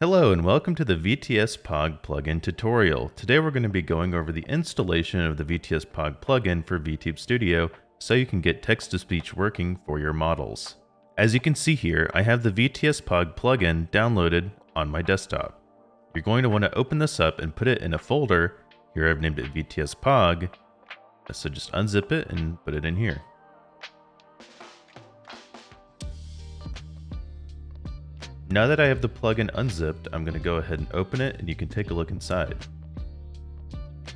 Hello and welcome to the VTS Pog plugin tutorial. Today we're going to be going over the installation of the VTS Pog plugin for VTube Studio so you can get text-to-speech working for your models. As you can see here, I have the VTS Pog plugin downloaded on my desktop. You're going to want to open this up and put it in a folder. Here I've named it VTS Pog. So just unzip it and put it in here. Now that I have the plugin unzipped, I'm going to go ahead and open it and you can take a look inside.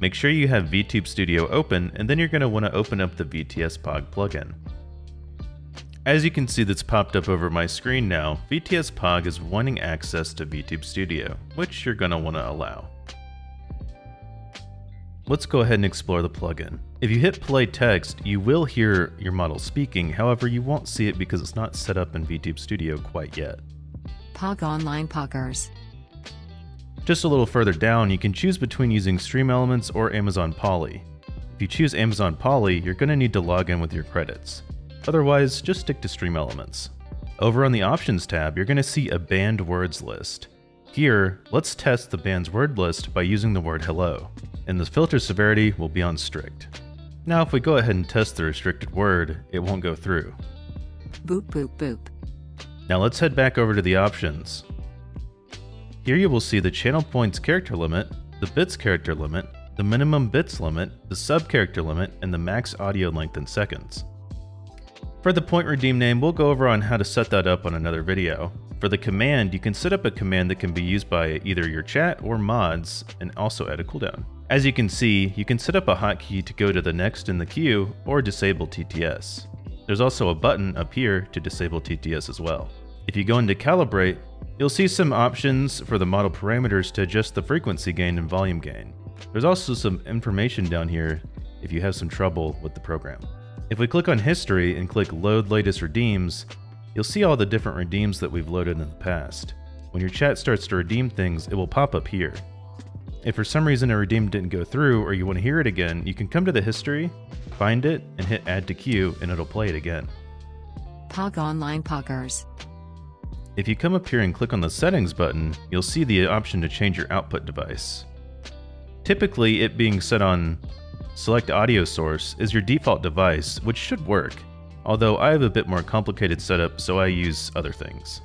Make sure you have VTube Studio open and then you're going to want to open up the VTS Pog plugin. As you can see that's popped up over my screen now, VTS Pog is wanting access to VTube Studio, which you're going to want to allow. Let's go ahead and explore the plugin. If you hit play text, you will hear your model speaking, however you won't see it because it's not set up in VTube Studio quite yet. Pog Online Poggers. Just a little further down, you can choose between using Stream Elements or Amazon Polly. If you choose Amazon Polly, you're going to need to log in with your credits. Otherwise, just stick to Stream Elements. Over on the Options tab, you're going to see a banned words list. Here, let's test the band's word list by using the word hello, and the filter severity will be on strict. Now if we go ahead and test the restricted word, it won't go through. Boop boop boop. Now let's head back over to the options. Here you will see the channel points character limit, the bits character limit, the minimum bits limit, the sub character limit, and the max audio length in seconds. For the point redeem name, we'll go over on how to set that up on another video. For the command, you can set up a command that can be used by either your chat or mods, and also add a cooldown. As you can see, you can set up a hotkey to go to the next in the queue or disable TTS. There's also a button up here to disable TTS as well. If you go into Calibrate, you'll see some options for the model parameters to adjust the frequency gain and volume gain. There's also some information down here if you have some trouble with the program. If we click on History and click Load Latest Redeems, you'll see all the different redeems that we've loaded in the past. When your chat starts to redeem things, it will pop up here. If for some reason a redeem didn't go through or you want to hear it again, you can come to the history, find it, and hit add to queue and it'll play it again. Pog Online Poggers. If you come up here and click on the settings button, you'll see the option to change your output device. Typically, it being set on select audio source is your default device, which should work, although I have a bit more complicated setup so I use other things.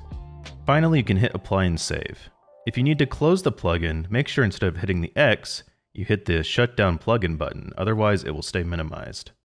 Finally, you can hit apply and save. If you need to close the plugin, make sure instead of hitting the X, you hit the shutdown plugin button, otherwise it will stay minimized.